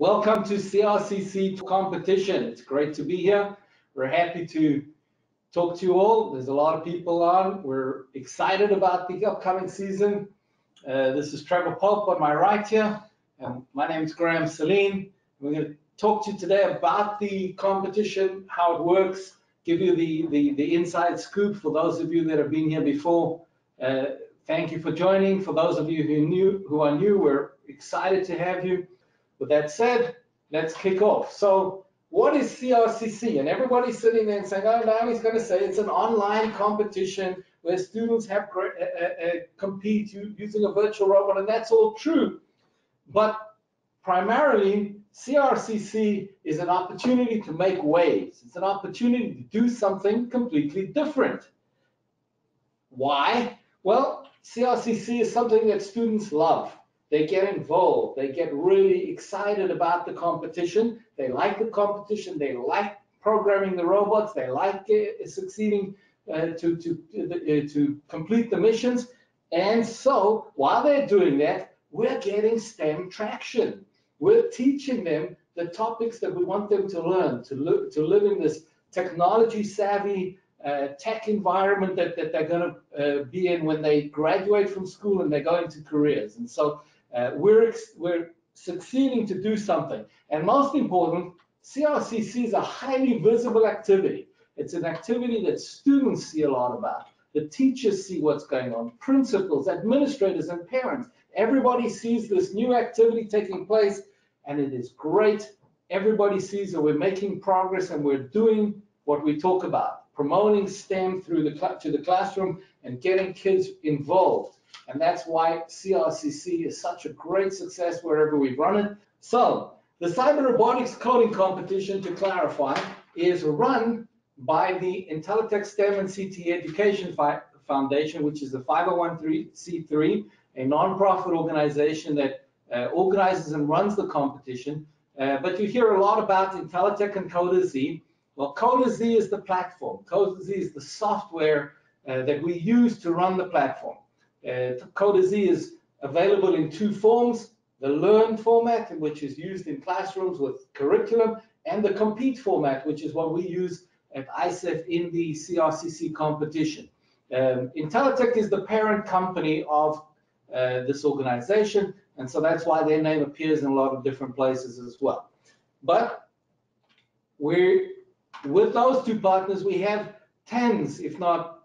Welcome to CRCC competition. It's great to be here. We're happy to talk to you all. There's a lot of people on. We're excited about the upcoming season. Uh, this is Trevor Pope on my right here. And my name is Graham Celine. We're going to talk to you today about the competition, how it works, give you the, the, the inside scoop for those of you that have been here before. Uh, thank you for joining. For those of you who knew who are new, we're excited to have you. With that said, let's kick off. So what is CRCC? And everybody's sitting there and saying, oh, now he's going to say it's an online competition where students have uh, uh, uh, compete using a virtual robot, and that's all true. But primarily, CRCC is an opportunity to make waves. It's an opportunity to do something completely different. Why? Well, CRCC is something that students love. They get involved. They get really excited about the competition. They like the competition. They like programming the robots. They like uh, succeeding uh, to to uh, to complete the missions. And so while they're doing that, we're getting STEM traction. We're teaching them the topics that we want them to learn to live to live in this technology savvy uh, tech environment that, that they're going to uh, be in when they graduate from school and they go into careers. And so uh, we're, we're succeeding to do something. And most important, CRCC is a highly visible activity. It's an activity that students see a lot about. The teachers see what's going on, principals, administrators, and parents. Everybody sees this new activity taking place, and it is great. Everybody sees that we're making progress and we're doing what we talk about, promoting STEM through the to the classroom and getting kids involved. And that's why CRCC is such a great success wherever we run it. So the Cyber Robotics Coding Competition, to clarify, is run by the Intelitek STEM and CT Education Foundation, which is a 501c3, a nonprofit organization that uh, organizes and runs the competition. Uh, but you hear a lot about Intelitek and CoderZ. Well, CoderZ is the platform. CoderZ is the software uh, that we use to run the platform. Uh, Z is available in two forms, the Learn format, which is used in classrooms with curriculum, and the Compete format, which is what we use at ISEF in the CRCC competition. Um, Intelitek is the parent company of uh, this organization, and so that's why their name appears in a lot of different places as well. But we with those two partners, we have tens, if not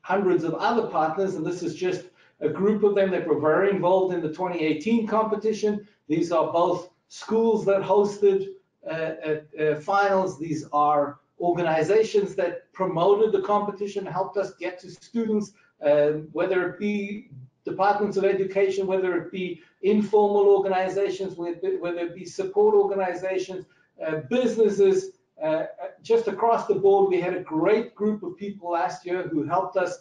hundreds of other partners, and this is just a group of them that were very involved in the 2018 competition. These are both schools that hosted uh, uh, finals. These are organizations that promoted the competition, helped us get to students, uh, whether it be departments of education, whether it be informal organizations, whether it be support organizations, uh, businesses, uh, just across the board, we had a great group of people last year who helped us uh,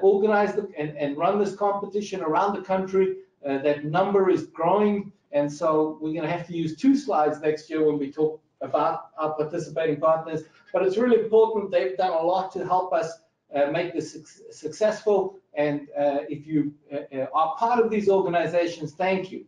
organize the, and, and run this competition around the country. Uh, that number is growing, and so we're going to have to use two slides next year when we talk about our participating partners. But it's really important. They've done a lot to help us uh, make this su successful. And uh, if you uh, uh, are part of these organizations, thank you.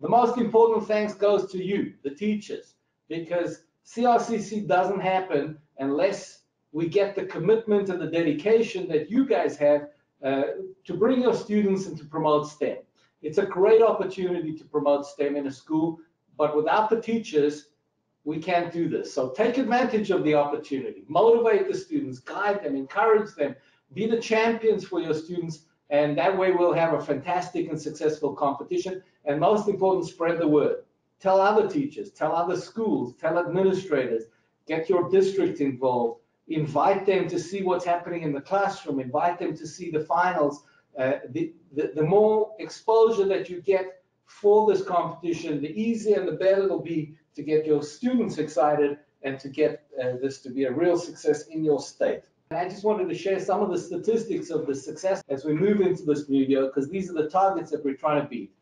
The most important thanks goes to you, the teachers, because CRCC doesn't happen unless we get the commitment and the dedication that you guys have uh, to bring your students and to promote STEM. It's a great opportunity to promote STEM in a school, but without the teachers, we can't do this. So take advantage of the opportunity, motivate the students, guide them, encourage them, be the champions for your students, and that way we'll have a fantastic and successful competition. And most important, spread the word. Tell other teachers, tell other schools, tell administrators, get your district involved, invite them to see what's happening in the classroom, invite them to see the finals. Uh, the, the, the, more exposure that you get for this competition, the easier and the better it'll be to get your students excited and to get uh, this to be a real success in your state. And I just wanted to share some of the statistics of the success as we move into this new year, because these are the targets that we're trying to beat.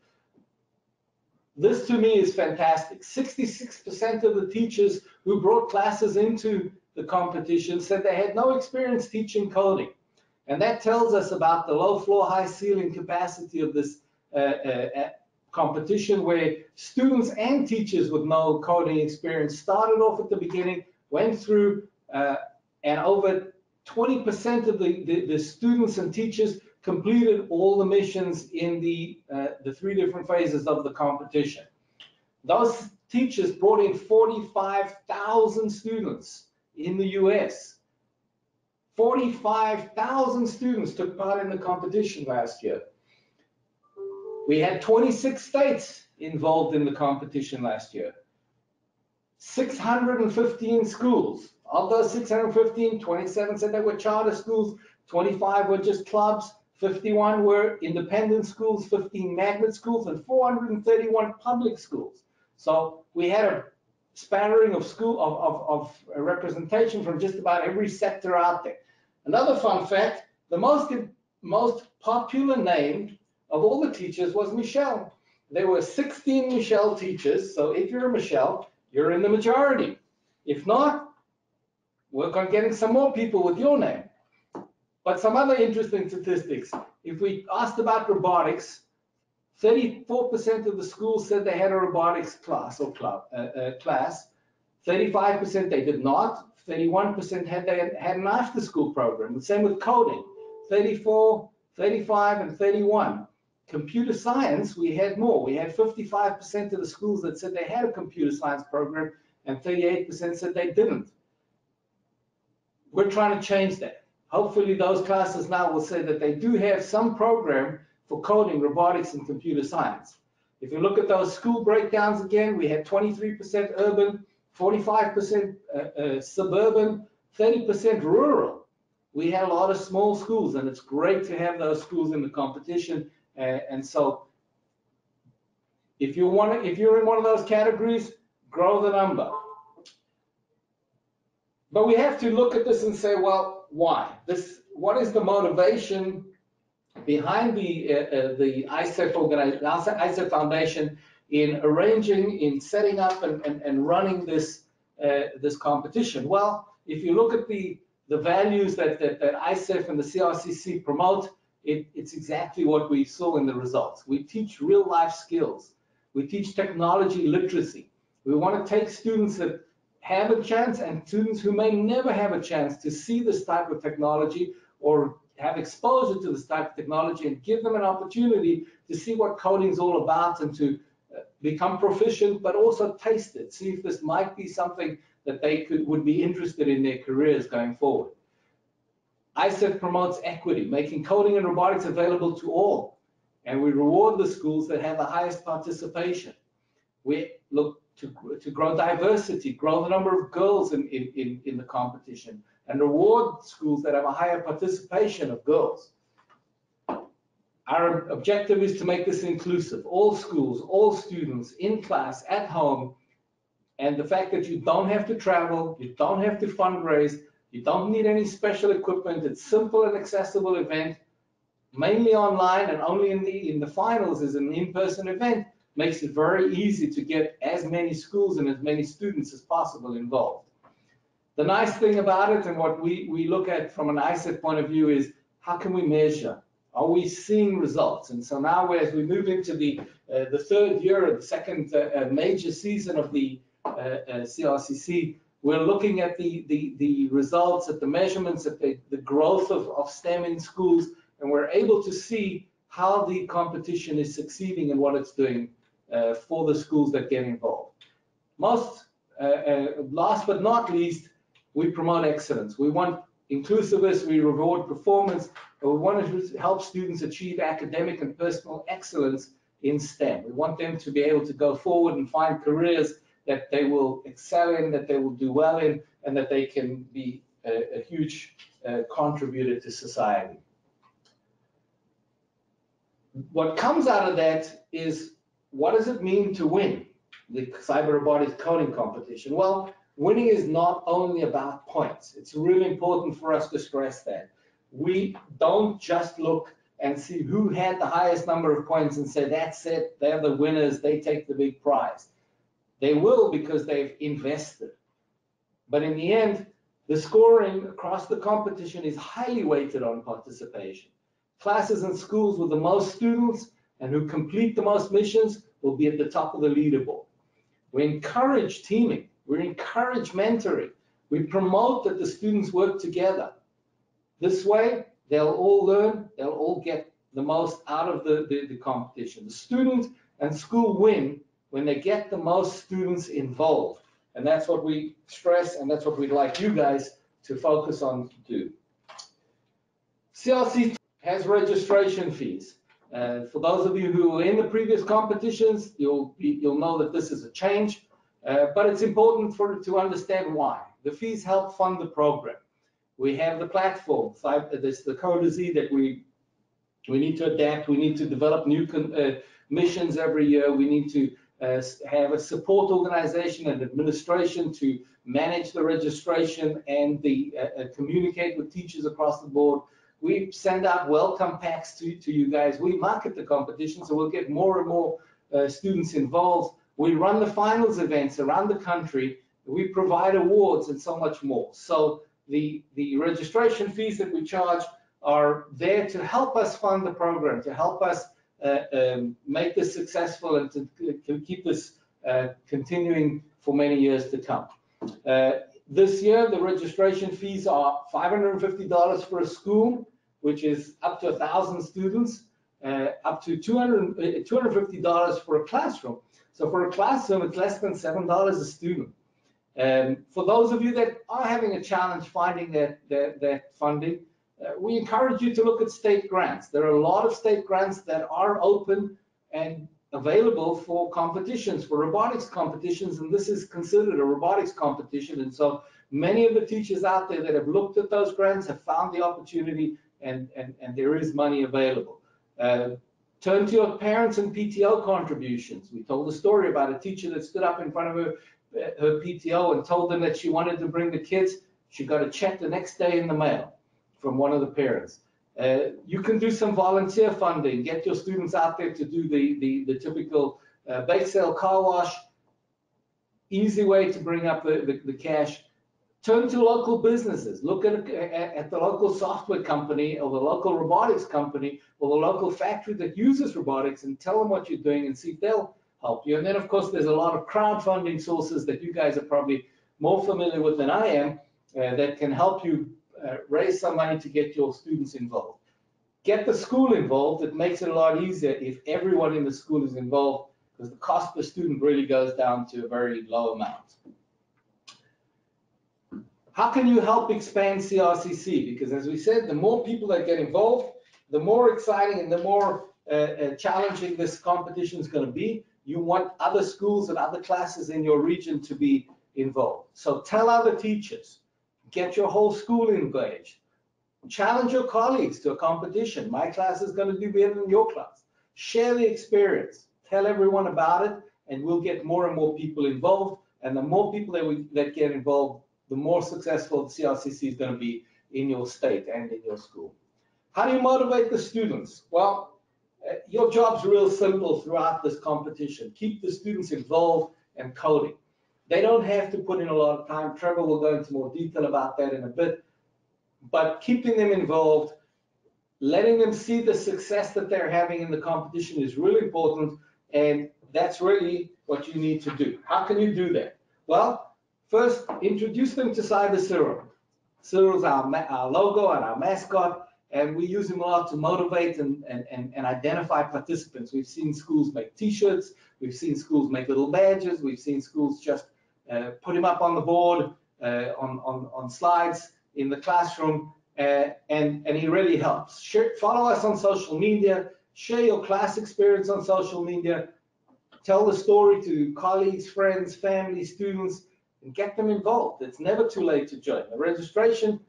This to me is fantastic. 66% of the teachers who brought classes into the competition said they had no experience teaching coding. And that tells us about the low floor, high ceiling capacity of this uh, uh, competition where students and teachers with no coding experience started off at the beginning, went through, uh, and over 20% of the, the, the, students and teachers completed all the missions in the, uh, the three different phases of the competition. Those teachers brought in 45,000 students in the US. 45,000 students took part in the competition last year. We had 26 states involved in the competition last year. 615 schools. Of those 615, 27 said they were charter schools, 25 were just clubs, 51 were independent schools, 15 magnet schools, and 431 public schools. So we had a spattering of school of, of, of representation from just about every sector out there. Another fun fact, the most, most popular name of all the teachers was Michelle. There were 16 Michelle teachers, so if you're a Michelle, you're in the majority. If not, work on getting some more people with your name. But some other interesting statistics. If we asked about robotics, 34% of the schools said they had a robotics class or club, uh, uh, class. 35% they did not. 31% had they had, an after-school program. The same with coding. 34, 35, and 31. Computer science, we had more. We had 55% of the schools that said they had a computer science program, and 38% said they didn't. We're trying to change that. Hopefully, those classes now will say that they do have some program for coding, robotics, and computer science. If you look at those school breakdowns again, we had 23% urban, 45% uh, uh, suburban, 30% rural. We had a lot of small schools, and it's great to have those schools in the competition. Uh, and so, if you want, to, if you're in one of those categories, grow the number. But we have to look at this and say, well, why? This, what is the motivation behind the uh, uh, the organization, ISEF Foundation in arranging, in setting up and, and, and running this uh, this competition? Well, if you look at the the values that, that, that ISEF and the CRCC promote, it, it's exactly what we saw in the results. We teach real life skills. We teach technology literacy. We want to take students that have a chance and students who may never have a chance to see this type of technology or have exposure to this type of technology and give them an opportunity to see what coding is all about and to uh, become proficient, but also taste it, see if this might be something that they could would be interested in their careers going forward. ISEF promotes equity, making coding and robotics available to all, and we reward the schools that have the highest participation. We look to, to grow diversity, grow the number of girls in, in, in the competition, and reward schools that have a higher participation of girls. Our objective is to make this inclusive. All schools, all students, in class, at home, and the fact that you don't have to travel, you don't have to fundraise, you don't need any special equipment. It's simple and accessible event, mainly online and only in the in the finals is an in-person event. Makes it very easy to get as many schools and as many students as possible involved. The nice thing about it and what we, we look at from an ISEF point of view is how can we measure? Are we seeing results? And so now as we move into the, uh, the third year of the second uh, uh major season of the CRCC, uh, uh, we're looking at the, the, the results, at the measurements, at the, the growth of, of STEM in schools, and we're able to see how the competition is succeeding and what it's doing uh, for the schools that get involved. Most, last but not least, we promote excellence. We want inclusiveness, we reward performance, we want to help students achieve academic and personal excellence in STEM. We want them to be able to go forward and find careers that they will excel in, that they will do well in, and that they can be a, a huge uh, contributor to society. What comes out of that is what does it mean to win the cyber robotics coding competition? Well, winning is not only about points. It's really important for us to stress that. We don't just look and see who had the highest number of points and say, that's it, they're the winners, they take the big prize. They will because they've invested. But in the end, the scoring across the competition is highly weighted on participation. Classes and schools with the most students and who complete the most missions will be at the top of the leaderboard. We encourage teaming. We encourage mentoring. We promote that the students work together. This way, they'll all learn, they'll all get the most out of the, the, the competition. The students and school win when they get the most students involved. And that's what we stress, and that's what we'd like you guys to focus on to do. CRC has registration fees. Uh, for those of you who were in the previous competitions, you'll, you'll know that this is a change, uh, but it's important for to understand why. The fees help fund the program. We have the platform, this the CoderZ that we we need to adapt. We need to develop new uh, missions every year. We need to uh, have a support organization and administration to manage the registration and the uh, uh, communicate with teachers across the board. We send out welcome packs to, to you guys. We market the competition, so we'll get more and more uh, students involved. We run the finals events around the country. We provide awards and so much more. So the, the registration fees that we charge are there to help us fund the program, to help us uh, um, make this successful and to, to keep this uh, continuing for many years to come. Uh, this year, the registration fees are $550 for a school, which is up to 1,000 students, uh, up to $200, $250 uh, for a classroom. So for a classroom, it's less than $7 a student. Um, for those of you that are having a challenge finding that, that, that funding, uh, we encourage you to look at state grants. There are a lot of state grants that are open and available for competitions, for robotics competitions, and this is considered a robotics competition. And so many of the teachers out there that have looked at those grants have found the opportunity and, and, and there is money available. Uh, turn to your parents and PTO contributions. We told a story about a teacher that stood up in front of her, uh, her PTO and told them that she wanted to bring the kids. She got a check the next day in the mail from one of the parents. Uh, you can do some volunteer funding, get your students out there to do the, the, the typical uh, bake sale car wash, easy way to bring up the, the, the cash. Turn to local businesses, look at, at, at the local software company or the local robotics company or the local factory that uses robotics and tell them what you're doing and see if they'll help you. And then of course, there's a lot of crowdfunding sources that you guys are probably more familiar with than I am uh, that can help you uh, raise some money to get your students involved. Get the school involved. It makes it a lot easier if everyone in the school is involved because the cost per student really goes down to a very low amount. How can you help expand CRCC? Because as we said, the more people that get involved, the more exciting and the more uh, uh, challenging this competition is going to be. You want other schools and other classes in your region to be involved. So tell other teachers, Get your whole school engaged. Challenge your colleagues to a competition. My class is going to do better than your class. Share the experience. Tell everyone about it, and we'll get more and more people involved. And the more people that we that get involved, the more successful the CRCC is going to be in your state and in your school. How do you motivate the students? Well, uh, your job's real simple throughout this competition. Keep the students involved and coding. They don't have to put in a lot of time. Trevor will go into more detail about that in a bit. But keeping them involved, letting them see the success that they're having in the competition is really important. And that's really what you need to do. How can you do that? Well, first, introduce them to Cyber Cyril. Cyril's our, our logo and our mascot, and we use him a lot to motivate and, and, and, and identify participants. We've seen schools make t-shirts, we've seen schools make little badges, we've seen schools just uh, put him up on the board, uh, on, on, on slides in the classroom, uh, and, and he really helps. Share, follow us on social media, share your class experience on social media, tell the story to colleagues, friends, family, students, and get them involved. It's never too late to join. The registration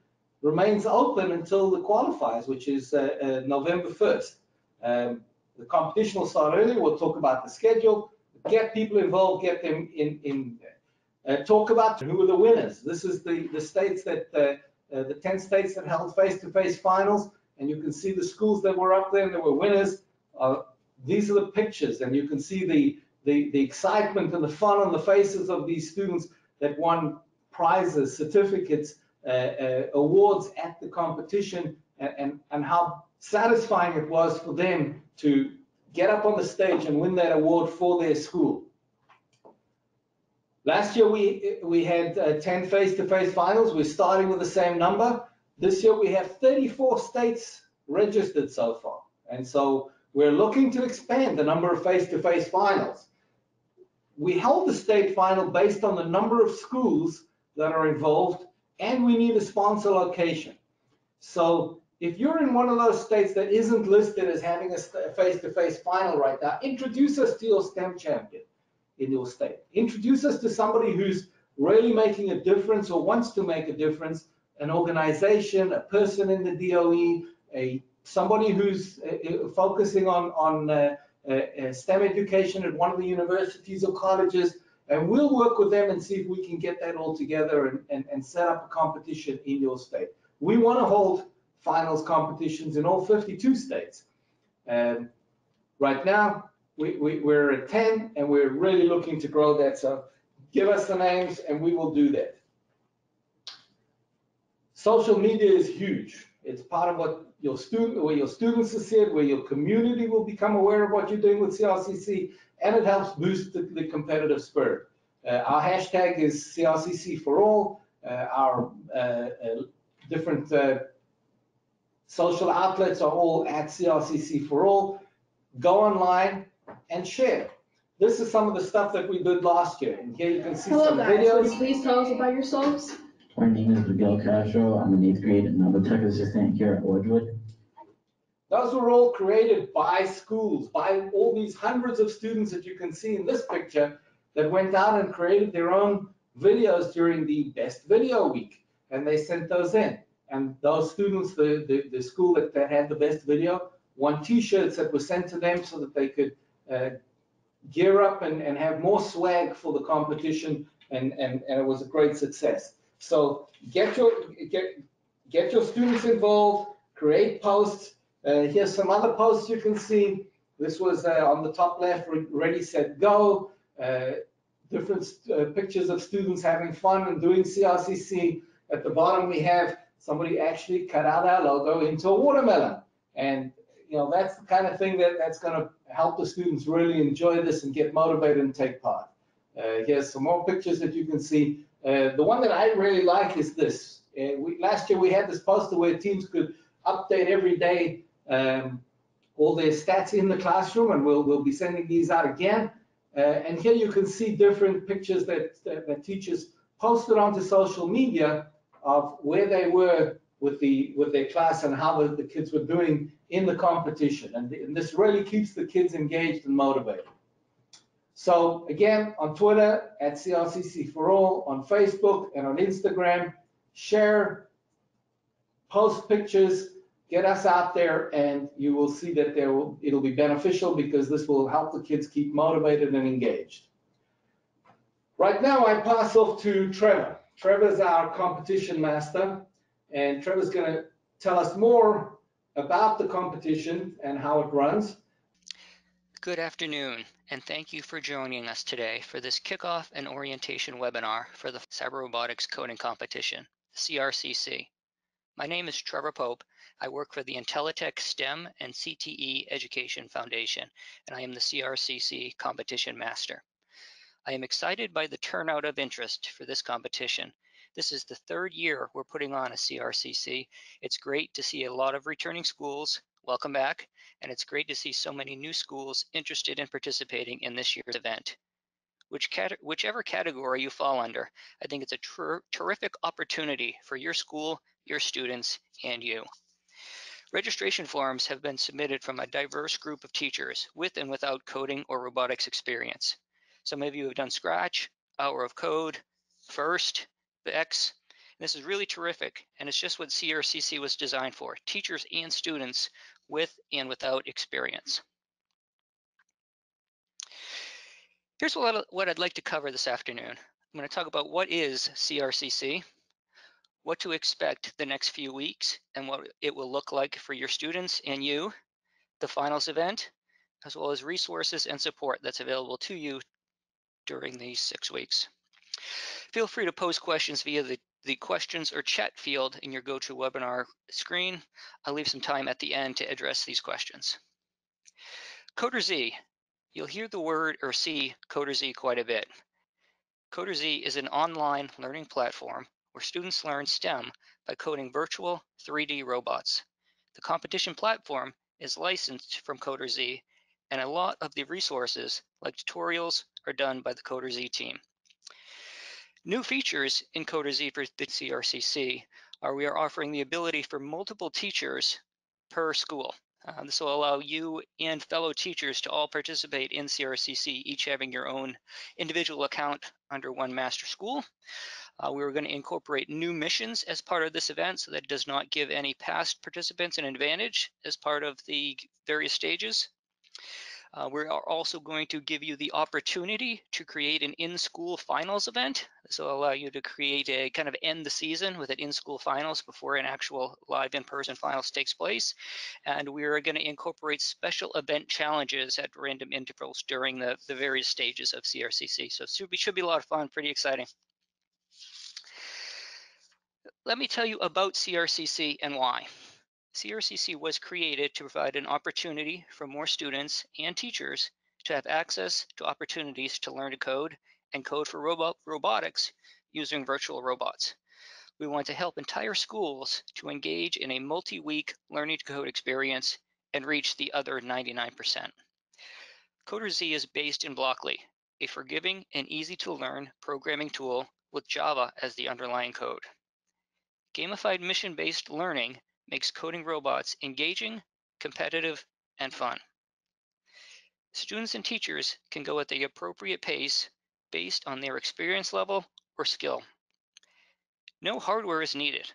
remains open until the qualifiers, which is uh, uh, November 1st. Um, the competition will start early. We'll talk about the schedule. Get people involved, get them in, in uh, talk about who are the winners. This is the, the states that, uh, uh, the 10 states that held face-to-face -face finals, and you can see the schools that were up there and that were winners. Uh, these are the pictures, and you can see the, the, the excitement and the fun on the faces of these students that won prizes, certificates, uh, uh, awards at the competition, and, and, and how satisfying it was for them to get up on the stage and win that award for their school. Last year we we had uh, 10 face-to-face -face finals. We're starting with the same number. This year we have 34 states registered so far. And so we're looking to expand the number of face-to-face -face finals. We held the state final based on the number of schools that are involved and we need a sponsor location. So if you're in one of those states that isn't listed as having a face-to-face -face final right now, introduce us to your STEM champion in your state. Introduce us to somebody who's really making a difference or wants to make a difference, an organization, a person in the DOE, a somebody who's uh, uh, focusing on, on uh, STEM education at one of the universities or colleges, and we'll work with them and see if we can get that all together and, and, and set up a competition in your state. We want to hold finals competitions in all 52 states. And right now, we, we, we're at 10 and we're really looking to grow that. So give us the names and we will do that. Social media is huge. It's part of what your student, where your students are seeing, where your community will become aware of what you're doing with CRCC, and it helps boost the, the competitive spirit. Uh, our hashtag is CRCC for all. Uh, our uh, uh different uh, social outlets are all at CRCC for all. Go online and share. This is some of the stuff that we did last year, and here you can see Hello some guys, videos. Would you please tell us about yourselves? My name is Miguel Castro. I'm in eighth grade and I'm a tech assistant here at Wedgwood. Those were all created by schools, by all these hundreds of students that you can see in this picture that went out and created their own videos during the best video week. And they sent those in. And those students, the, the, the school that, that had the best video, won t-shirts that were sent to them so that they could uh, gear up and, and have more swag for the competition. And, and, and it was a great success. So get your get get your students involved, create posts. Uh, here's some other posts you can see. This was uh, on the top left, ready, set, go. Uh, different pictures of students having fun and doing CRCC. At the bottom, we have somebody actually cut out our logo into a watermelon. And you know that's the kind of thing that, that's going to help the students really enjoy this and get motivated and take part. Uh, here's some more pictures that you can see. Uh, the one that I really like is this. Uh, we, last year we had this poster where teams could update every day um, all their stats in the classroom, and we'll, we'll be sending these out again. Uh, and here you can see different pictures that, that, that, teachers posted onto social media of where they were with the with their class and how the, the kids were doing in the competition. And, and this really keeps the kids engaged and motivated. So again, on Twitter, at CRCC for All, on Facebook and on Instagram, share, post pictures, get us out there, and you will see that there will, it'll be beneficial because this will help the kids keep motivated and engaged. Right now, I pass off to Trevor. Trevor's our competition master, and Trevor's going to tell us more about the competition and how it runs. Good afternoon, and thank you for joining us today for this kickoff and orientation webinar for the Cyber Robotics Coding Competition, CRCC. My name is Trevor Pope. I work for the Intelitek STEM and CTE Education Foundation, and I am the CRCC Competition Master. I am excited by the turnout of interest for this competition. This is the third year we're putting on a CRCC. It's great to see a lot of returning schools, welcome back, and it's great to see so many new schools interested in participating in this year's event. Which cat whichever category you fall under, I think it's a terrific opportunity for your school, your students, and you. Registration forms have been submitted from a diverse group of teachers with and without coding or robotics experience. Some of you have done Scratch, Hour of Code, FIRST, X. This is really terrific, and it's just what CRCC was designed for, teachers and students with and without experience. Here's what, what I'd like to cover this afternoon. I'm going to talk about what is CRCC, what to expect the next few weeks, and what it will look like for your students and you, the finals event, as well as resources and support that's available to you during these six weeks. Feel free to post questions via the the questions or chat field in your GoToWebinar screen. I'll leave some time at the end to address these questions. Coder Z. You'll hear the word or see Coder Z quite a bit. Coder Z is an online learning platform where students learn STEM by coding virtual 3D robots. The competition platform is licensed from Coder Z, and a lot of the resources, like tutorials, are done by the Coder Z team. New features in Coder Z for the CRCC are we are offering the ability for multiple teachers per school. Uh, this will allow you and fellow teachers to all participate in CRCC, each having your own individual account under one master school. Uh, we are going to incorporate new missions as part of this event so that it does not give any past participants an advantage as part of the various stages. Uh, we are also going to give you the opportunity to create an in-school finals event. This will allow you to create a kind of end the season with an in-school finals before an actual live in-person finals takes place. And we are going to incorporate special event challenges at random intervals during the, the various stages of CRCC. So it should be, should be a lot of fun, pretty exciting. Let me tell you about CRCC and why. CRCC was created to provide an opportunity for more students and teachers to have access to opportunities to learn to code and code for robot robotics using virtual robots. We want to help entire schools to engage in a multi-week learning to code experience and reach the other 99%. Coder Z is based in Blockly, a forgiving and easy to learn programming tool with Java as the underlying code. Gamified mission-based learning makes coding robots engaging, competitive, and fun. Students and teachers can go at the appropriate pace based on their experience level or skill. No hardware is needed.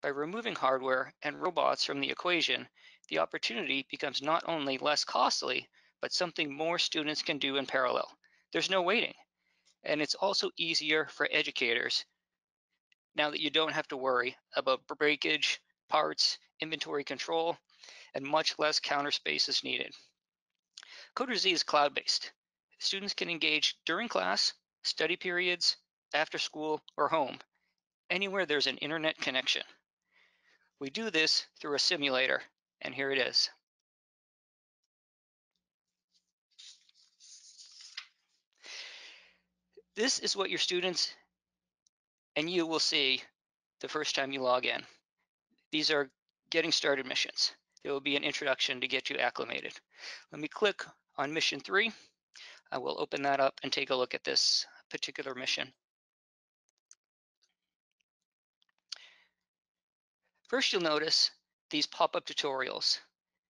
By removing hardware and robots from the equation, the opportunity becomes not only less costly, but something more students can do in parallel. There's no waiting. And it's also easier for educators now that you don't have to worry about breakage, parts, inventory control, and much less counter space is needed. Coder Z is cloud-based. Students can engage during class, study periods, after school, or home, anywhere there's an internet connection. We do this through a simulator, and here it is. This is what your students and you will see the first time you log in. These are getting started missions. There will be an introduction to get you acclimated. Let me click on mission three. I will open that up and take a look at this particular mission. First, you'll notice these pop-up tutorials.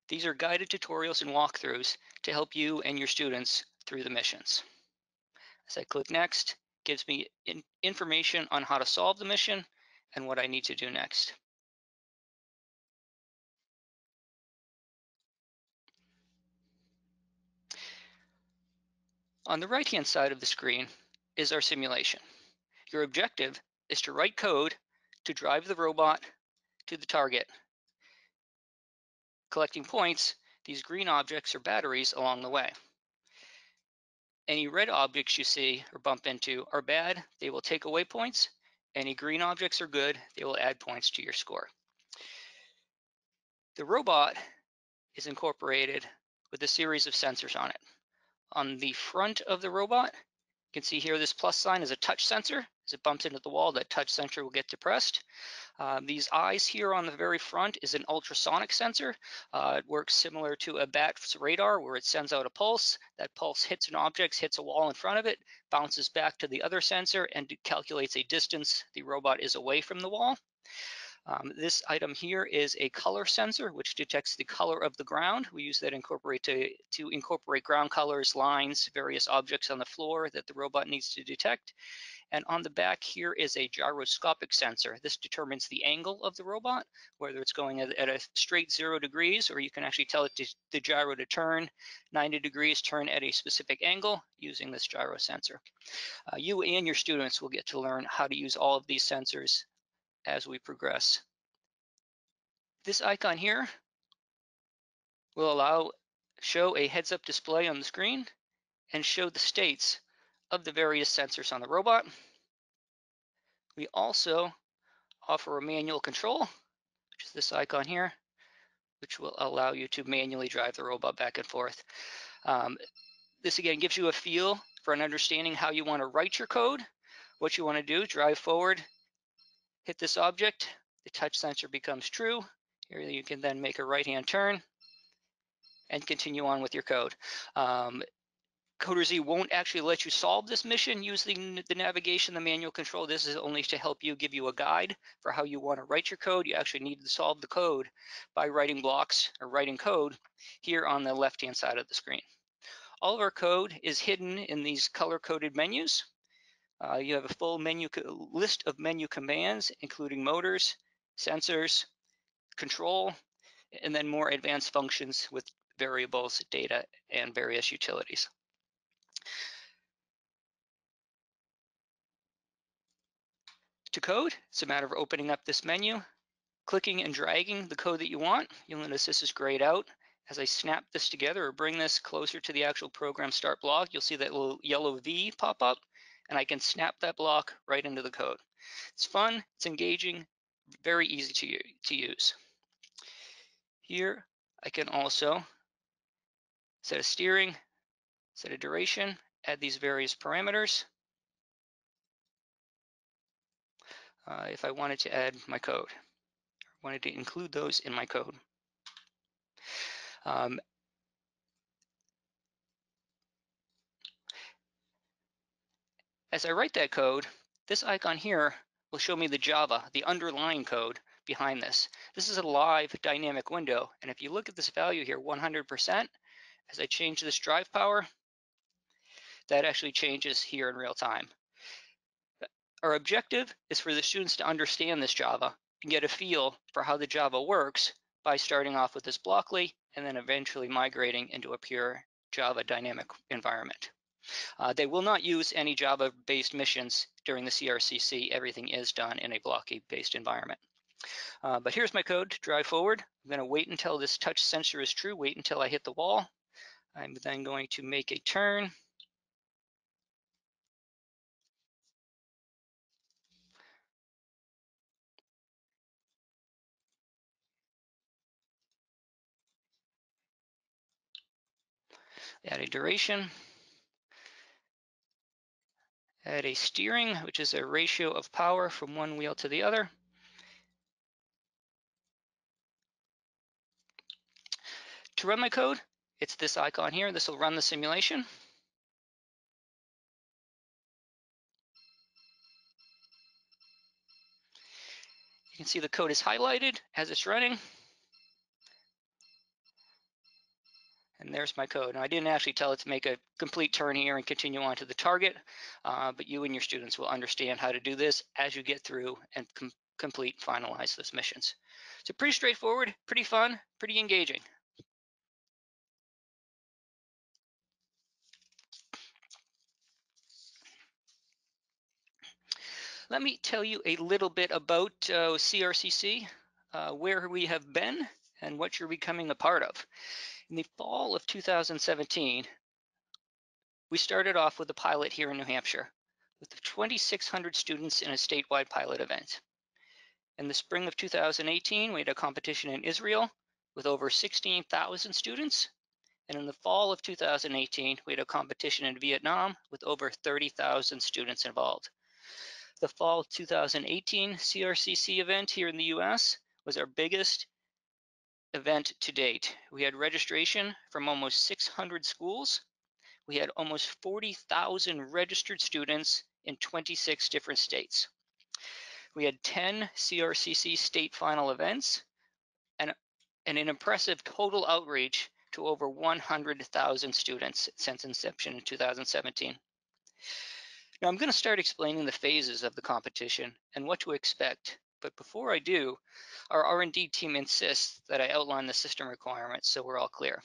These are guided tutorials and walkthroughs to help you and your students through the missions. As I click next, gives me in information on how to solve the mission and what I need to do next. On the right-hand side of the screen is our simulation. Your objective is to write code to drive the robot to the target. Collecting points, these green objects are batteries along the way. Any red objects you see or bump into are bad, they will take away points. Any green objects are good, they will add points to your score. The robot is incorporated with a series of sensors on it. On the front of the robot, you can see here this plus sign is a touch sensor. As it bumps into the wall, that touch sensor will get depressed. Uh, these eyes here on the very front is an ultrasonic sensor. Uh, it works similar to a bat's radar where it sends out a pulse. That pulse hits an object, hits a wall in front of it, bounces back to the other sensor and calculates a distance the robot is away from the wall. Um, this item here is a color sensor, which detects the color of the ground. We use that incorporate to, to incorporate ground colors, lines, various objects on the floor that the robot needs to detect. And on the back here is a gyroscopic sensor. This determines the angle of the robot, whether it's going at, at a straight zero degrees, or you can actually tell it to, the gyro to turn 90 degrees, turn at a specific angle using this gyro sensor. Uh, you and your students will get to learn how to use all of these sensors as we progress. This icon here will allow show a heads up display on the screen and show the states of the various sensors on the robot. We also offer a manual control, which is this icon here, which will allow you to manually drive the robot back and forth. Um, this again gives you a feel for an understanding how you want to write your code, what you want to do, drive forward, hit this object, the touch sensor becomes true. Here you can then make a right-hand turn and continue on with your code. Um, Coder-Z won't actually let you solve this mission using the navigation, the manual control. This is only to help you give you a guide for how you want to write your code. You actually need to solve the code by writing blocks or writing code here on the left-hand side of the screen. All of our code is hidden in these color-coded menus. Uh, you have a full menu list of menu commands, including motors, sensors, control, and then more advanced functions with variables, data, and various utilities. To code, it's a matter of opening up this menu, clicking and dragging the code that you want. You'll notice this is grayed out. As I snap this together or bring this closer to the actual program start block, you'll see that little yellow V pop up, and I can snap that block right into the code. It's fun, it's engaging, very easy to, to use. Here, I can also set a steering, set a duration, add these various parameters. Uh, if I wanted to add my code, wanted to include those in my code. Um, as I write that code, this icon here will show me the Java, the underlying code behind this. This is a live dynamic window. And if you look at this value here, 100%, as I change this drive power, that actually changes here in real time. Our objective is for the students to understand this Java and get a feel for how the Java works by starting off with this Blockly and then eventually migrating into a pure Java dynamic environment. Uh, they will not use any Java-based missions during the CRCC. Everything is done in a Blockly-based environment. Uh, but here's my code to drive forward. I'm going to wait until this touch sensor is true, wait until I hit the wall. I'm then going to make a turn. Add a duration. Add a steering, which is a ratio of power from one wheel to the other. To run my code, it's this icon here. This will run the simulation. You can see the code is highlighted as it's running. And there's my code. Now, I didn't actually tell it to make a complete turn here and continue on to the target, uh, but you and your students will understand how to do this as you get through and com complete, finalize those missions. So pretty straightforward, pretty fun, pretty engaging. Let me tell you a little bit about uh, CRCC, uh, where we have been, and what you're becoming a part of. In the fall of 2017, we started off with a pilot here in New Hampshire with 2,600 students in a statewide pilot event. In the spring of 2018, we had a competition in Israel with over 16,000 students. And in the fall of 2018, we had a competition in Vietnam with over 30,000 students involved. The fall 2018 CRCC event here in the US was our biggest event to date. We had registration from almost 600 schools. We had almost 40,000 registered students in 26 different states. We had 10 CRCC state final events and, and an impressive total outreach to over 100,000 students since inception in 2017. Now I'm going to start explaining the phases of the competition and what to expect. But before I do, our R&D team insists that I outline the system requirements so we're all clear.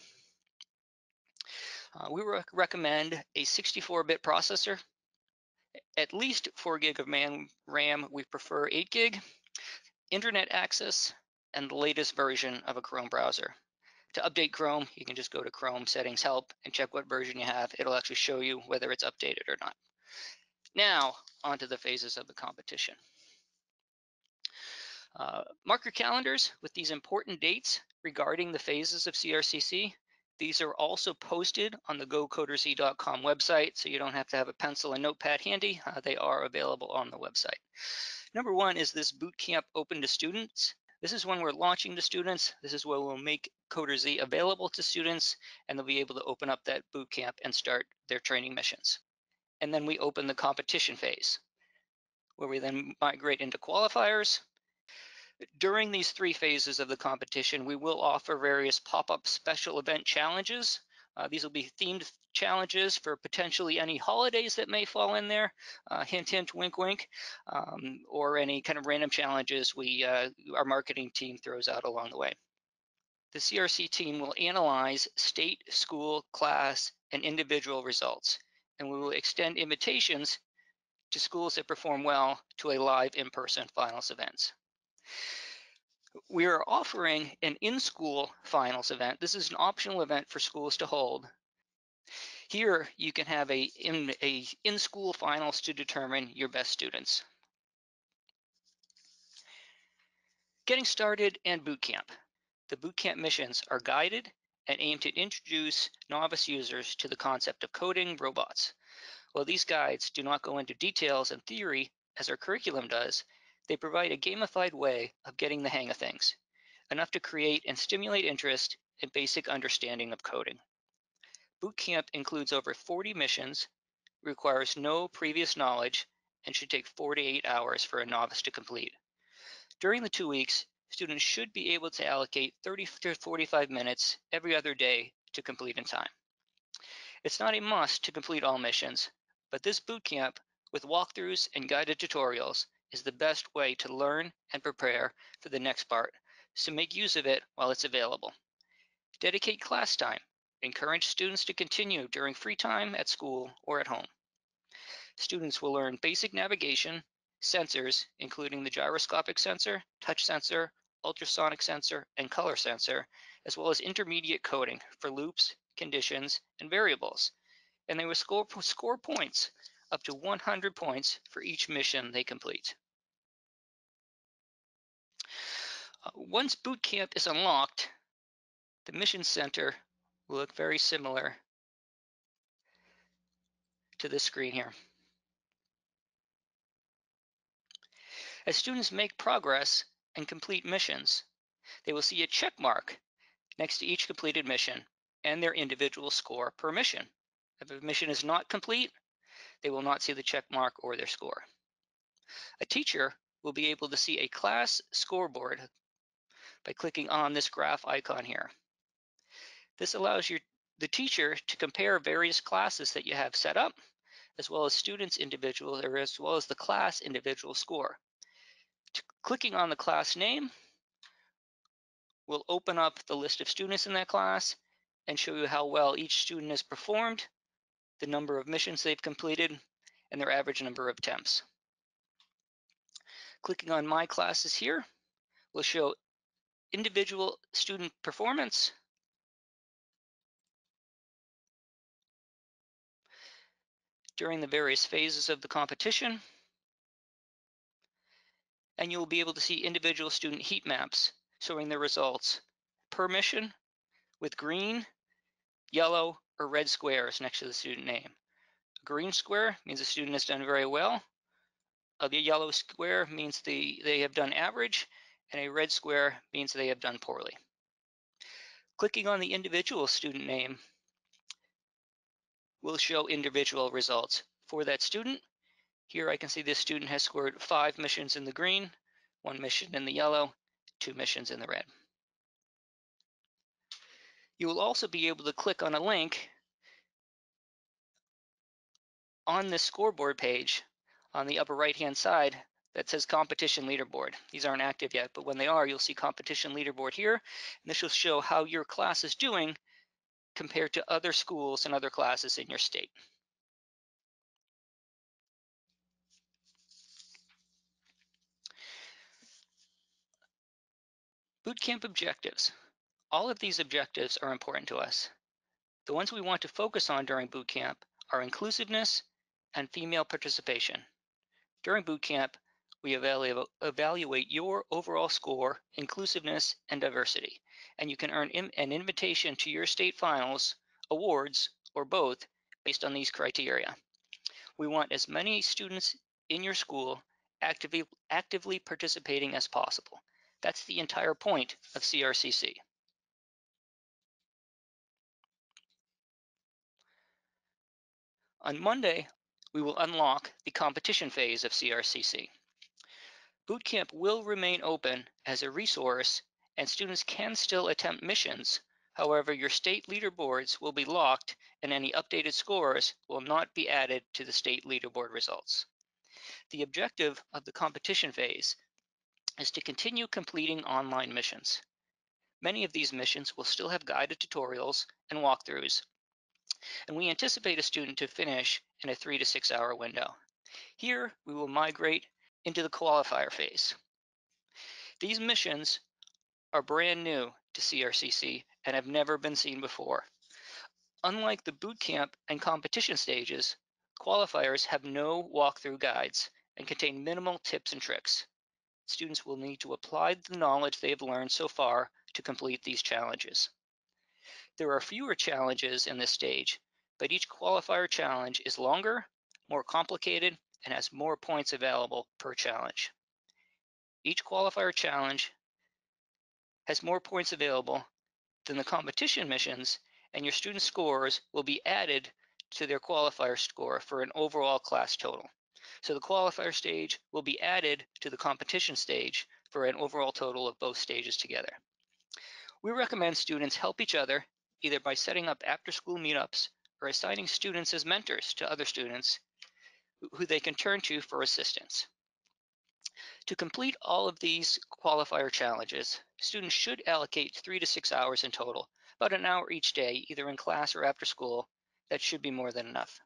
Uh, we rec recommend a 64-bit processor, at least 4 gig of man RAM. We prefer 8 gig, internet access, and the latest version of a Chrome browser. To update Chrome, you can just go to Chrome settings help and check what version you have. It'll actually show you whether it's updated or not. Now, onto the phases of the competition. Uh, mark your calendars with these important dates regarding the phases of CRCC. These are also posted on the gocoderz.com website, so you don't have to have a pencil and notepad handy. Uh, they are available on the website. Number one is this boot camp open to students. This is when we're launching to students. This is where we'll make Coder available to students and they'll be able to open up that boot camp and start their training missions. And then we open the competition phase where we then migrate into qualifiers. During these three phases of the competition, we will offer various pop-up special event challenges. Uh, these will be themed challenges for potentially any holidays that may fall in there, uh, hint, hint, wink, wink, um, or any kind of random challenges we uh, our marketing team throws out along the way. The CRC team will analyze state, school, class, and individual results, and we will extend invitations to schools that perform well to a live in-person finals events. We are offering an in-school finals event. This is an optional event for schools to hold. Here you can have a in a in-school finals to determine your best students. Getting started and boot camp. The boot camp missions are guided and aim to introduce novice users to the concept of coding robots. While these guides do not go into details and theory as our curriculum does, they provide a gamified way of getting the hang of things, enough to create and stimulate interest and basic understanding of coding. Boot camp includes over 40 missions, requires no previous knowledge, and should take 48 hours for a novice to complete. During the two weeks, students should be able to allocate 30 to 45 minutes every other day to complete in time. It's not a must to complete all missions, but this boot camp with walkthroughs and guided tutorials is the best way to learn and prepare for the next part, so make use of it while it's available. Dedicate class time. Encourage students to continue during free time at school or at home. Students will learn basic navigation, sensors, including the gyroscopic sensor, touch sensor, ultrasonic sensor, and color sensor, as well as intermediate coding for loops, conditions, and variables. And they will score, score points up to 100 points for each mission they complete. Uh, once boot camp is unlocked, the mission center will look very similar to this screen here. As students make progress and complete missions, they will see a check mark next to each completed mission and their individual score per mission. If a mission is not complete, they will not see the check mark or their score. A teacher will be able to see a class scoreboard by clicking on this graph icon here. This allows your, the teacher to compare various classes that you have set up, as well as students' individual, or as well as the class individual score. clicking on the class name will open up the list of students in that class and show you how well each student has performed the number of missions they've completed, and their average number of attempts. Clicking on My Classes here will show individual student performance, during the various phases of the competition, and you'll be able to see individual student heat maps showing their results per mission with green, yellow, or red squares next to the student name. A green square means the student has done very well. A yellow square means the, they have done average, and a red square means they have done poorly. Clicking on the individual student name will show individual results for that student. Here I can see this student has scored five missions in the green, one mission in the yellow, two missions in the red. You will also be able to click on a link on this scoreboard page on the upper right hand side that says competition leaderboard. These aren't active yet, but when they are, you'll see competition leaderboard here. And this will show how your class is doing compared to other schools and other classes in your state. Bootcamp objectives. All of these objectives are important to us. The ones we want to focus on during boot camp are inclusiveness and female participation. During boot camp, we evaluate your overall score, inclusiveness, and diversity. and you can earn an invitation to your state finals, awards, or both based on these criteria. We want as many students in your school actively, actively participating as possible. That's the entire point of CRCC. On Monday, we will unlock the competition phase of CRCC. Bootcamp will remain open as a resource and students can still attempt missions. However, your state leaderboards will be locked and any updated scores will not be added to the state leaderboard results. The objective of the competition phase is to continue completing online missions. Many of these missions will still have guided tutorials and walkthroughs, and we anticipate a student to finish in a three to six hour window. Here, we will migrate into the qualifier phase. These missions are brand new to CRCC and have never been seen before. Unlike the bootcamp and competition stages, qualifiers have no walkthrough guides and contain minimal tips and tricks. Students will need to apply the knowledge they have learned so far to complete these challenges. There are fewer challenges in this stage, but each qualifier challenge is longer, more complicated, and has more points available per challenge. Each qualifier challenge has more points available than the competition missions, and your student scores will be added to their qualifier score for an overall class total. So the qualifier stage will be added to the competition stage for an overall total of both stages together. We recommend students help each other either by setting up after school meetups or assigning students as mentors to other students who they can turn to for assistance. To complete all of these qualifier challenges, students should allocate three to six hours in total, about an hour each day, either in class or after school. That should be more than enough.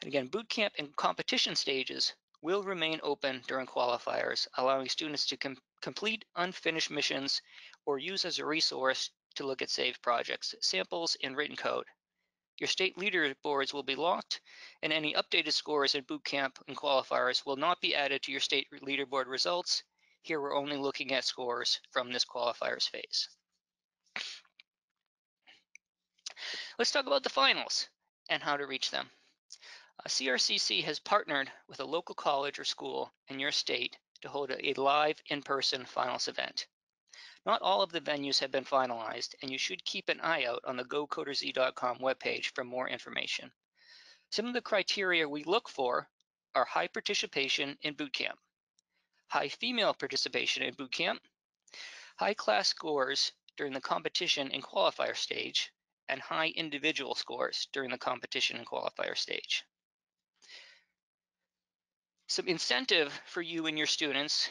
And again, boot camp and competition stages will remain open during qualifiers, allowing students to com complete unfinished missions or use as a resource to look at saved projects, samples, and written code. Your state leaderboards will be locked, and any updated scores in bootcamp and qualifiers will not be added to your state leaderboard results. Here we're only looking at scores from this qualifiers phase. Let's talk about the finals and how to reach them. Uh, CRCC has partnered with a local college or school in your state to hold a live in-person finals event. Not all of the venues have been finalized, and you should keep an eye out on the gocoderz.com webpage for more information. Some of the criteria we look for are high participation in bootcamp, high female participation in bootcamp, high class scores during the competition and qualifier stage, and high individual scores during the competition and qualifier stage. Some incentive for you and your students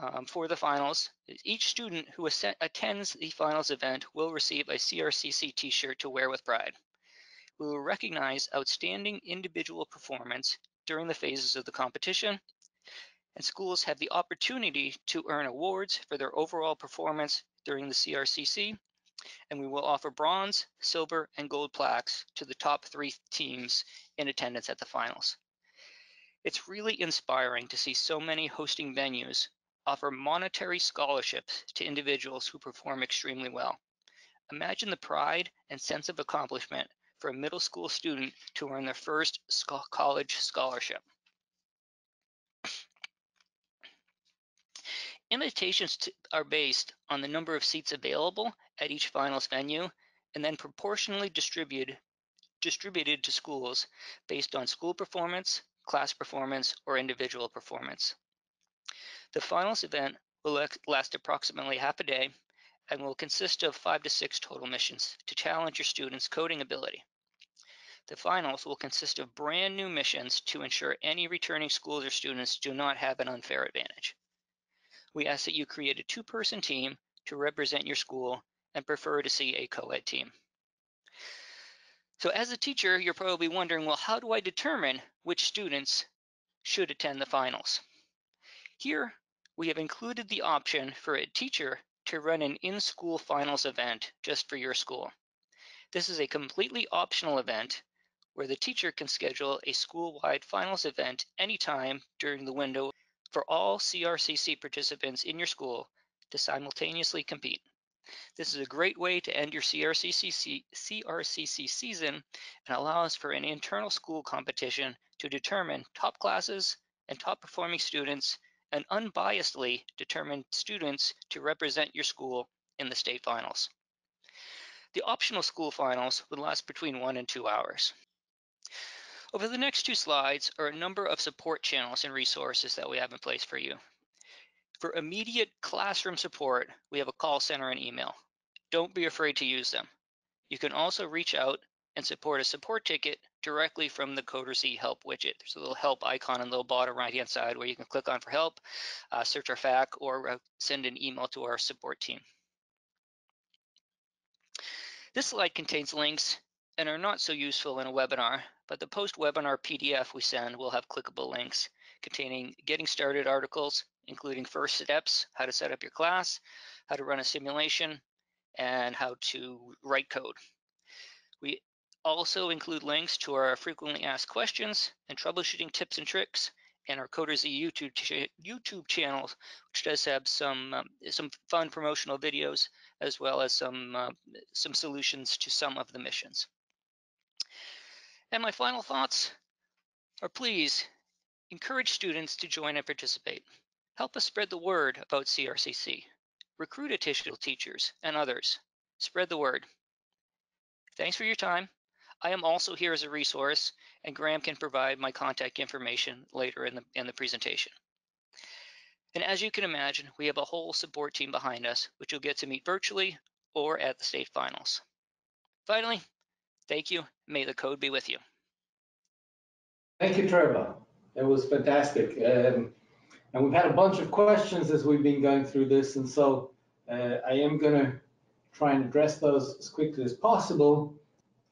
um, for the finals. Each student who attends the finals event will receive a CRCC t-shirt to wear with pride. We will recognize outstanding individual performance during the phases of the competition, and schools have the opportunity to earn awards for their overall performance during the CRCC, and we will offer bronze, silver, and gold plaques to the top three teams in attendance at the finals. It's really inspiring to see so many hosting venues offer monetary scholarships to individuals who perform extremely well. Imagine the pride and sense of accomplishment for a middle school student to earn their first college scholarship. Invitations are based on the number of seats available at each finals venue and then proportionally distributed, distributed to schools based on school performance, class performance, or individual performance. The finals event will last approximately half a day and will consist of five to six total missions to challenge your students' coding ability. The finals will consist of brand new missions to ensure any returning schools or students do not have an unfair advantage. We ask that you create a two-person team to represent your school and prefer to see a co-ed team. So as a teacher, you're probably wondering, well, how do I determine which students should attend the finals? Here, we have included the option for a teacher to run an in-school finals event just for your school. This is a completely optional event where the teacher can schedule a school-wide finals event anytime during the window for all CRCC participants in your school to simultaneously compete. This is a great way to end your CRCC, CRCC season and allows for an internal school competition to determine top classes and top performing students and unbiasedly determine students to represent your school in the state finals. The optional school finals would last between one and two hours. Over the next two slides are a number of support channels and resources that we have in place for you. For immediate classroom support, we have a call center and email. Don't be afraid to use them. You can also reach out and support a support ticket directly from the CoderZ help widget. There's a little help icon on the bottom right hand side where you can click on for help, uh, search our FAQ, or uh, send an email to our support team. This slide contains links and are not so useful in a webinar, but the post-webinar PDF we send will have clickable links containing getting started articles, including first steps, how to set up your class, how to run a simulation, and how to write code. Also include links to our frequently asked questions and troubleshooting tips and tricks, and our CoderZ YouTube ch YouTube channel, which does have some um, some fun promotional videos as well as some uh, some solutions to some of the missions. And my final thoughts are please encourage students to join and participate. Help us spread the word about CRCC. Recruit additional teachers and others. Spread the word. Thanks for your time. I am also here as a resource, and Graham can provide my contact information later in the, in the presentation. And as you can imagine, we have a whole support team behind us, which you'll get to meet virtually or at the state finals. Finally, thank you. May the code be with you. Thank you, Trevor. That was fantastic. Um, and we've had a bunch of questions as we've been going through this, and so uh, I am going to try and address those as quickly as possible.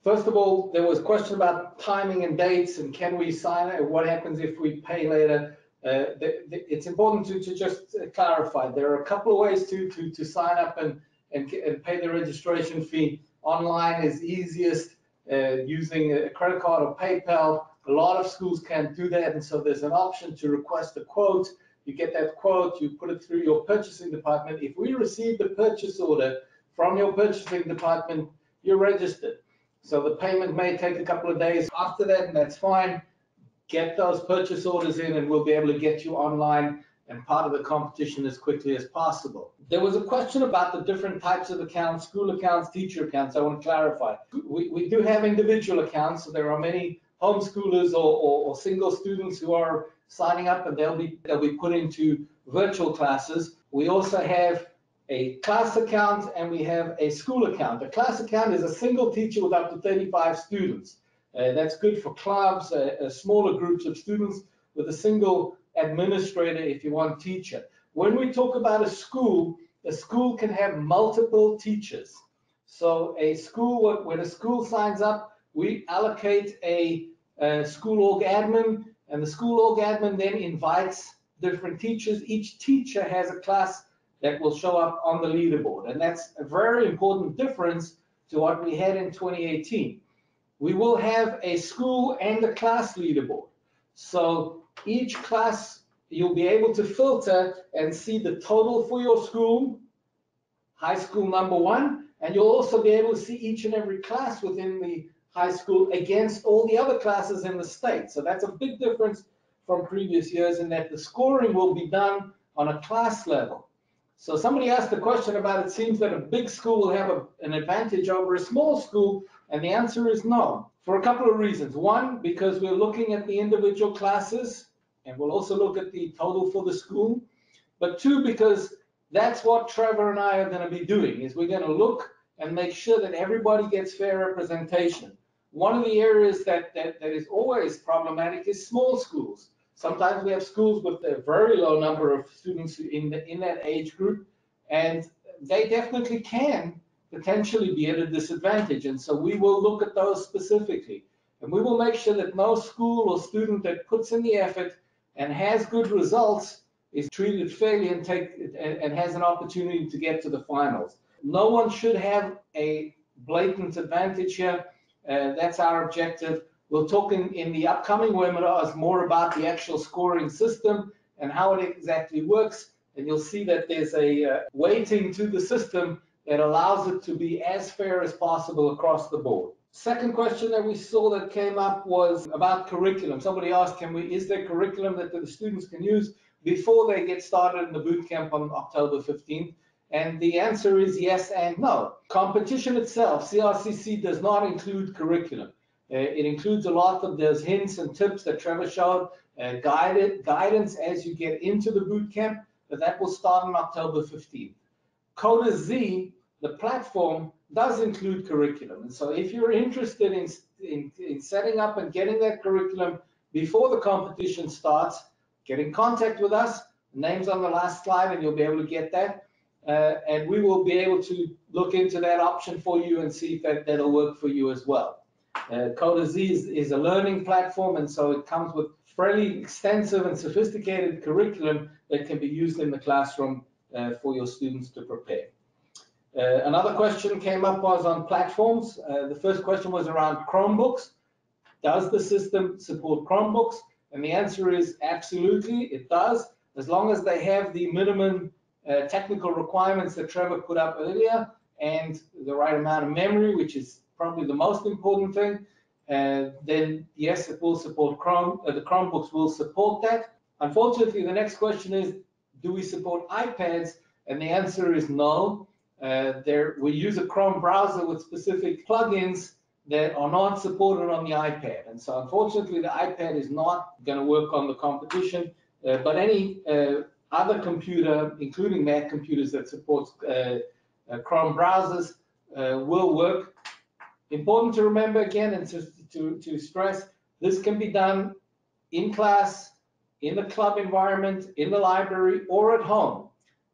First of all, there was a question about timing and dates, and can we sign it? What happens if we pay later? Uh, the, the, it's important to, to just clarify. There are a couple of ways to, to, to sign up and, and, and pay the registration fee. Online is easiest uh, using a credit card or PayPal. A lot of schools can't do that, and so there's an option to request a quote. You get that quote, you put it through your purchasing department. If we receive the purchase order from your purchasing department, you're registered. So the payment may take a couple of days after that, and that's fine get those purchase orders in and we'll be able to get you online and part of the competition as quickly as possible. There was a question about the different types of accounts, school accounts, teacher accounts. I want to clarify. We, we do have individual accounts, so there are many homeschoolers or, or, or single students who are signing up and they'll be they'll be put into virtual classes. We also have a class account and we have a school account. A class account is a single teacher with up to 35 students. Uh, that's good for clubs, uh, uh, smaller groups of students with a single administrator, if you want, teacher. When we talk about a school, a school can have multiple teachers. So a school, when a school signs up, we allocate a, a school org admin, and the school org admin then invites different teachers. Each teacher has a class that will show up on the leaderboard, and that's a very important difference to what we had in 2018 we will have a school and a class leaderboard. So each class, you'll be able to filter and see the total for your school, high school number one, and you'll also be able to see each and every class within the high school against all the other classes in the state. So that's a big difference from previous years in that the scoring will be done on a class level. So somebody asked a question about it seems that a big school will have a, an advantage over a small school and the answer is no, for a couple of reasons. One, because we're looking at the individual classes, and we'll also look at the total for the school. But two, because that's what Trevor and I are going to be doing, is we're going to look and make sure that everybody gets fair representation. One of the areas that, that, that is always problematic is small schools. Sometimes we have schools with a very low number of students in, the, in that age group, and they definitely can potentially be at a disadvantage. And so we will look at those specifically. And we will make sure that no school or student that puts in the effort and has good results is treated fairly and take and, has an opportunity to get to the finals. No one should have a blatant advantage here. Uh, that's our objective. We'll talk in, in the upcoming webinars more about the actual scoring system and how it exactly works. And you'll see that there's a uh, weighting to the system that allows it to be as fair as possible across the board. Second question that we saw that came up was about curriculum. Somebody asked, can we, is there curriculum that the students can use before they get started in the boot camp on October 15th? And the answer is yes and no. Competition itself, CRCC does not include curriculum. Uh, it includes a lot of those hints and tips that Trevor showed, uh, guided, guidance as you get into the boot camp, but that will start on October 15th. CoderZ, the platform, does include curriculum. And so if you're interested in, in, in setting up and getting that curriculum before the competition starts, get in contact with us. Name's on the last slide and you'll be able to get that. Uh, and we will be able to look into that option for you and see if that, that'll work for you as well. Uh, CoderZ is, is a learning platform and so it comes with fairly extensive and sophisticated curriculum that can be used in the classroom uh, for your students to prepare. Uh, another question came up was on platforms. Uh, the first question was around Chromebooks. Does the system support Chromebooks? And the answer is absolutely, it does, as long as they have the minimum uh, technical requirements that Trevor put up earlier and the right amount of memory, which is probably the most important thing, then yes, it will support Chrome, uh, the Chromebooks will support that. Unfortunately, the next question is, do we support iPads? And the answer is no. Uh, there, we use a Chrome browser with specific plugins that are not supported on the iPad. And so unfortunately, the iPad is not going to work on the competition, uh, but any uh, other computer, including Mac computers that supports uh, uh, Chrome browsers, uh, will work. Important to remember again and to, to, to stress, this can be done in class, in the club environment, in the library, or at home.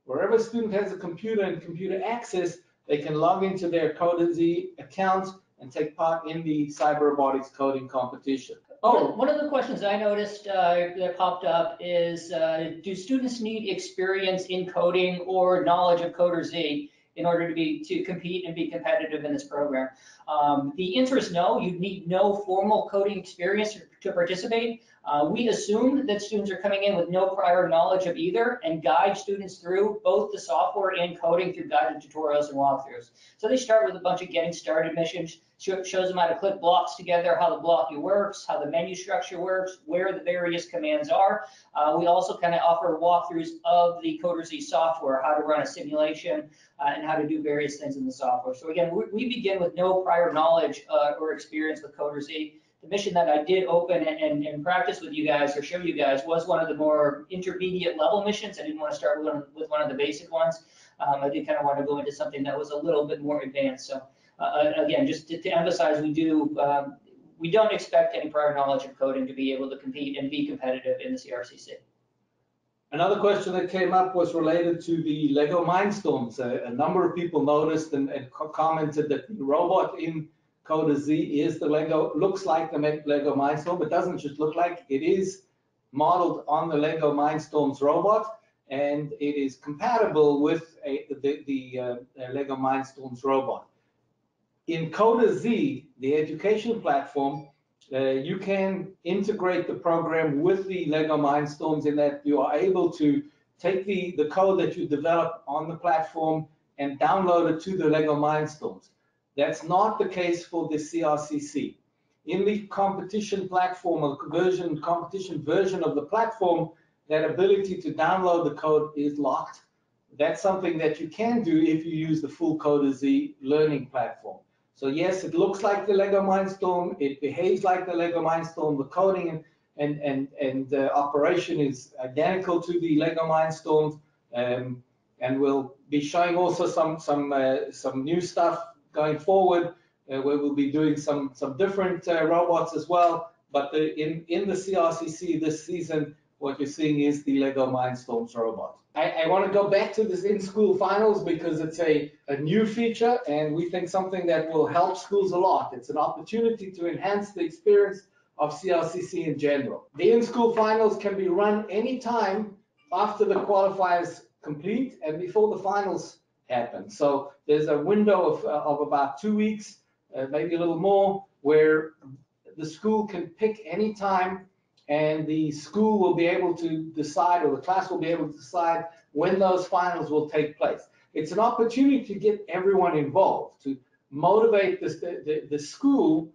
Wherever a student has a computer and computer access, they can log into their CoderZ account and take part in the cyber robotics coding competition. Oh, one of the questions I noticed uh, that popped up is, uh, do students need experience in coding or knowledge of CoderZ in order to be to compete and be competitive in this program? Um, the answer is no. You need no formal coding experience to, to participate. Uh, we assume that students are coming in with no prior knowledge of either and guide students through both the software and coding through guided tutorials and walkthroughs. So they start with a bunch of getting started missions, shows them how to click blocks together, how the Blockly works, how the menu structure works, where the various commands are. Uh, we also kind of offer walkthroughs of the CoderZ software, how to run a simulation uh, and how to do various things in the software. So again, we, we begin with no prior knowledge uh, or experience with CoderZ the mission that I did open and, and, and, practice with you guys or show you guys was one of the more intermediate level missions. I didn't want to start with one, with one of the basic ones. Um, I did kind of want to go into something that was a little bit more advanced. So uh, uh, again, just to, to, emphasize, we do um, we don't expect any prior knowledge of coding to be able to compete and be competitive in the CRCC. Another question that came up was related to the Lego Mindstorms. A, a number of people noticed and, and commented that the robot in CoderZ is the Lego, looks like the Lego Mindstorm. but doesn't just look like, it is modeled on the Lego Mindstorms robot and it is compatible with a, the, the uh, Lego Mindstorms robot. In CoderZ, the education platform, uh, you can integrate the program with the Lego Mindstorms in that you are able to take the, the code that you develop on the platform and download it to the Lego Mindstorms. That's not the case for the CRCC. In the competition platform or version, competition version of the platform, that ability to download the code is locked. That's something that you can do if you use the full CoderZ learning platform. So yes, it looks like the Lego Mindstorm. It behaves like the Lego Mindstorm. The coding and and and, the operation is identical to the Lego Mindstorms. Um, and we'll be showing also some some uh, some new stuff going forward, uh, we'll be doing some some different uh, robots as well. But the, in in the CRCC this season, what you're seeing is the Lego Mindstorms robot. I, I want to go back to this in-school finals because it's a, a new feature and we think something that will help schools a lot. It's an opportunity to enhance the experience of CRCC in general. The in-school finals can be run anytime after the qualifiers complete and before the finals happen. So there's a window of, uh, of about two weeks, uh, maybe a little more, where the school can pick any time and the school will be able to decide or the class will be able to decide when those finals will take place. it's an opportunity to get everyone involved, to motivate the, the, the school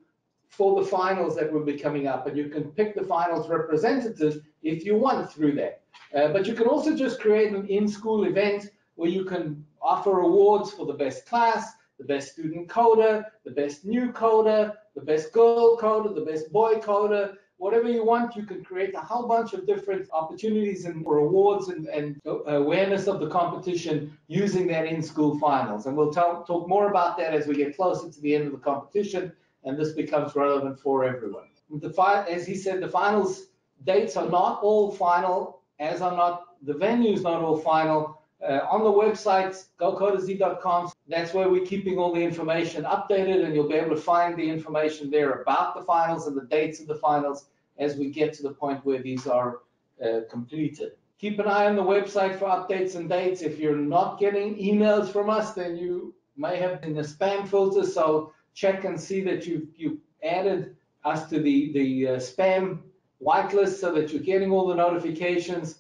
for the finals that will be coming up. And you can pick the finals representative if you want through that. Uh, but you can also just create an in-school event where you can offer awards for the best class, the best student coder, the best new coder, the best girl coder, the best boy coder, whatever you want, you can create a whole bunch of different opportunities and rewards and, and awareness of the competition using that in-school finals. And we'll talk more about that as we get closer to the end of the competition and this becomes relevant for everyone. The as he said, the finals dates are not all final, as are not the venues not all final. Uh, on the website, gocoderz.com, that's where we're keeping all the information updated and you'll be able to find the information there about the finals and the dates of the finals as we get to the point where these are uh, completed. Keep an eye on the website for updates and dates. If you're not getting emails from us, then you may have been in the spam filter, so check and see that you've, you've added us to the, the uh, spam whitelist so that you're getting all the notifications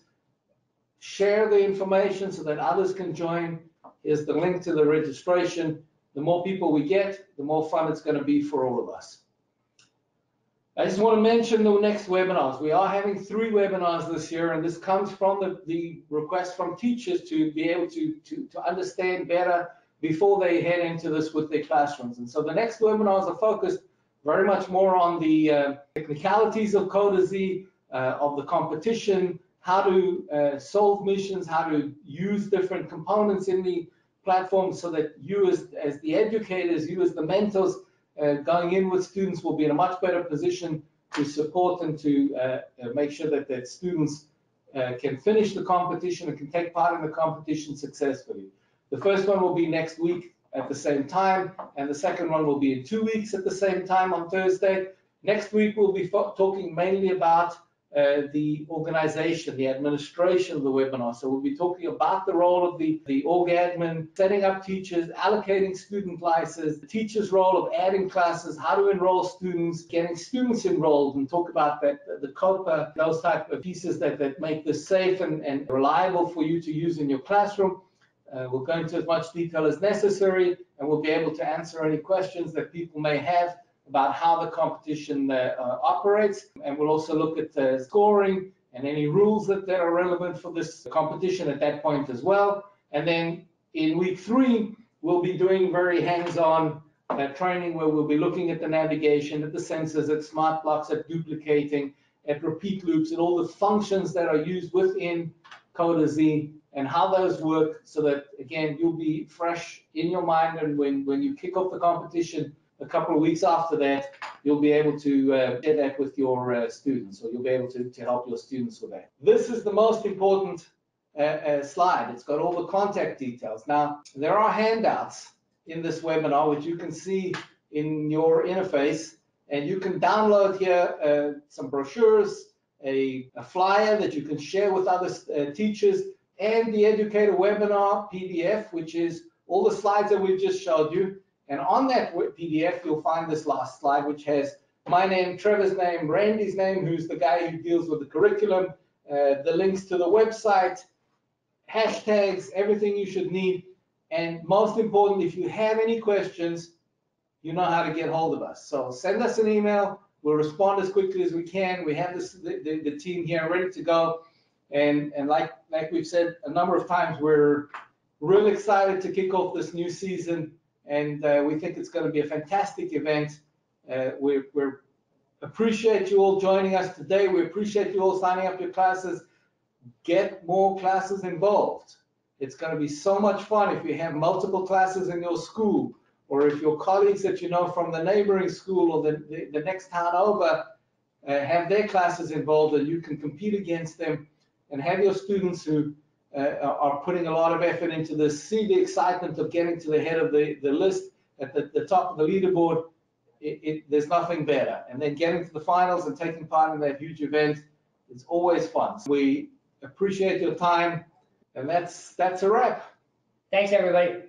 share the information so that others can join. Here's the link to the registration. The more people we get, the more fun it's going to be for all of us. I just want to mention the next webinars. We are having three webinars this year, and this comes from the, the request from teachers to be able to, to, to understand better before they head into this with their classrooms. And so the next webinars are focused very much more on the uh, technicalities of Coder uh, of the competition, how to uh, solve missions, how to use different components in the platform so that you as, as the educators, you as the mentors uh, going in with students will be in a much better position to support and to uh, uh make sure that, that students uh, can finish the competition and can take part in the competition successfully. The first one will be next week at the same time, and the second one will be in two weeks at the same time on Thursday. Next week, we'll be talking mainly about uh, the organization, the administration of the webinar. So we'll be talking about the role of the, the org admin, setting up teachers, allocating student classes, the teacher's role of adding classes, how to enroll students, getting students enrolled and talk about that, the COPPA, those type of pieces that, that make this safe and, and reliable for you to use in your classroom. Uh, we'll go into as much detail as necessary and we'll be able to answer any questions that people may have about how the competition uh, uh, operates. And we'll also look at scoring and any rules that, that are relevant for this competition at that point as well. And then in week three, we'll be doing very hands-on uh, training where we'll be looking at the navigation, at the sensors, at smart blocks, at duplicating, at repeat loops, and all the functions that are used within CoderZ and how those work so that, again, you'll be fresh in your mind and when, when you kick off the competition, a couple of weeks after that, you'll be able to uh, share that with your uh, students, or you'll be able to, to help your students with that. This is the most important uh, uh, slide. It's got all the contact details. Now, there are handouts in this webinar, which you can see in your interface, and you can download here uh, some brochures, a, a, flyer that you can share with other uh, teachers, and the Educator webinar PDF, which is all the slides that we've just showed you. And on that PDF, you'll find this last slide, which has my name, Trevor's name, Randy's name, who's the guy who deals with the curriculum, uh, the links to the website, hashtags, everything you should need. And most important, if you have any questions, you know how to get hold of us. So send us an email. We'll respond as quickly as we can. We have this, the, the, the team here ready to go. And, and like, like we've said a number of times, we're really excited to kick off this new season and uh, we think it's going to be a fantastic event. Uh, we appreciate you all joining us today. We appreciate you all signing up your classes. Get more classes involved. It's going to be so much fun if you have multiple classes in your school, or if your colleagues that you know from the neighboring school or the, the, the next town over uh, have their classes involved and you can compete against them and have your students who Uh, are putting a lot of effort into this, see the excitement of getting to the head of the, the list at the, the top of the leaderboard, it, it, there's nothing better. And then getting to the finals and taking part in that huge event is always fun. So we appreciate your time, and that's that's a wrap. Thanks, everybody.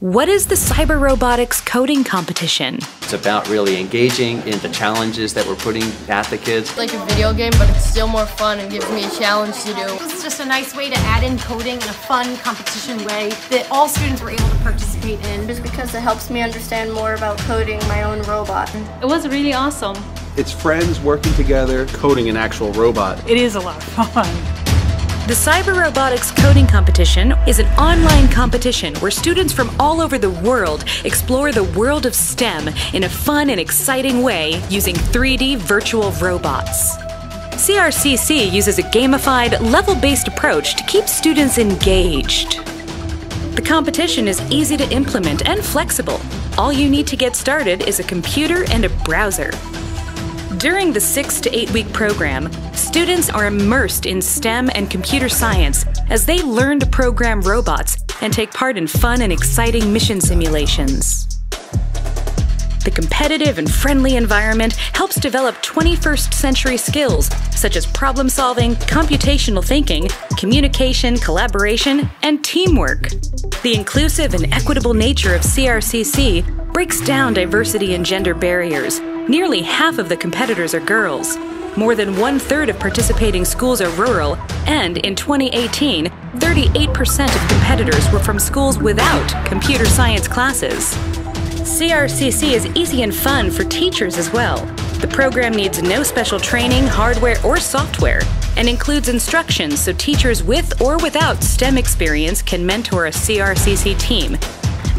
What is the Cyber Robotics Coding Competition? It's about really engaging in the challenges that we're putting at the kids. It's like a video game, but it's still more fun and gives me a challenge to do. It's just a nice way to add in coding in a fun competition way that all students were able to participate in. Just because it helps me understand more about coding my own robot. It was really awesome. It's friends working together, coding an actual robot. It is a lot of fun. The Cyber Robotics Coding Competition is an online competition where students from all over the world explore the world of STEM in a fun and exciting way using 3D virtual robots. CRCC uses a gamified, level based approach to keep students engaged. The competition is easy to implement and flexible. All you need to get started is a computer and a browser. During the six to eight week program, students are immersed in STEM and computer science as they learn to program robots and take part in fun and exciting mission simulations. The competitive and friendly environment helps develop 21st century skills such as problem solving, computational thinking, communication, collaboration, and teamwork. The inclusive and equitable nature of CRCC breaks down diversity and gender barriers Nearly half of the competitors are girls. More than one third of participating schools are rural, and in 2018, 38% of competitors were from schools without computer science classes. CRCC is easy and fun for teachers as well. The program needs no special training, hardware, or software, and includes instructions so teachers with or without STEM experience can mentor a CRCC team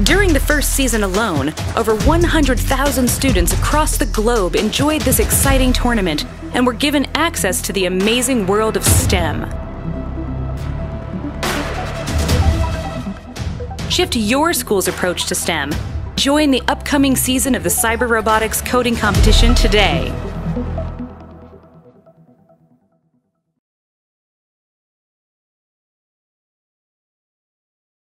during the first season alone, over 100,000 students across the globe enjoyed this exciting tournament and were given access to the amazing world of STEM. Shift your school's approach to STEM. Join the upcoming season of the Cyber Robotics Coding Competition today.